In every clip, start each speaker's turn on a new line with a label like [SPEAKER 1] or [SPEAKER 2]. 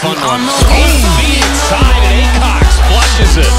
[SPEAKER 1] fun one. Inside, and Acox
[SPEAKER 2] flushes it.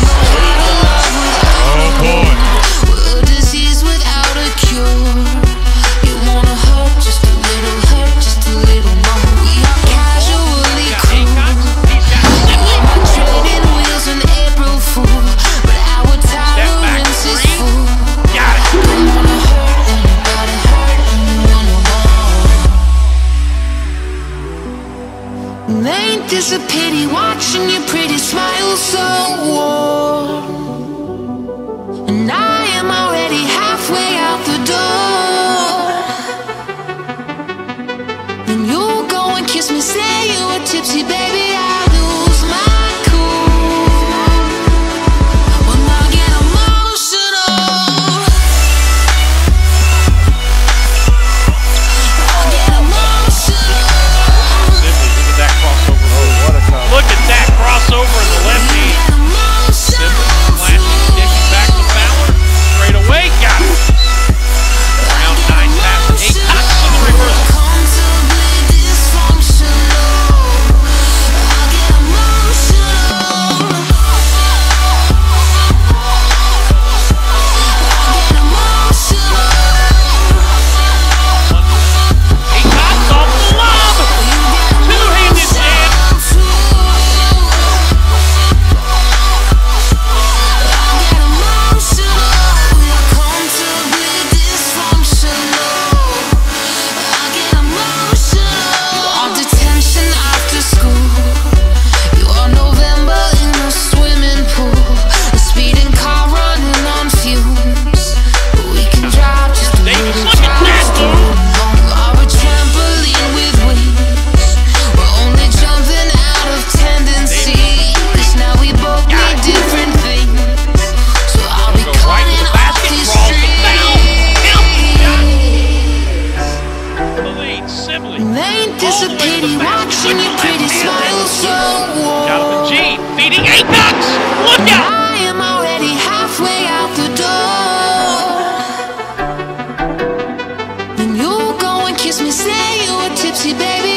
[SPEAKER 1] There's a pity watching your pretty smile so kiss me, say you were tipsy, baby.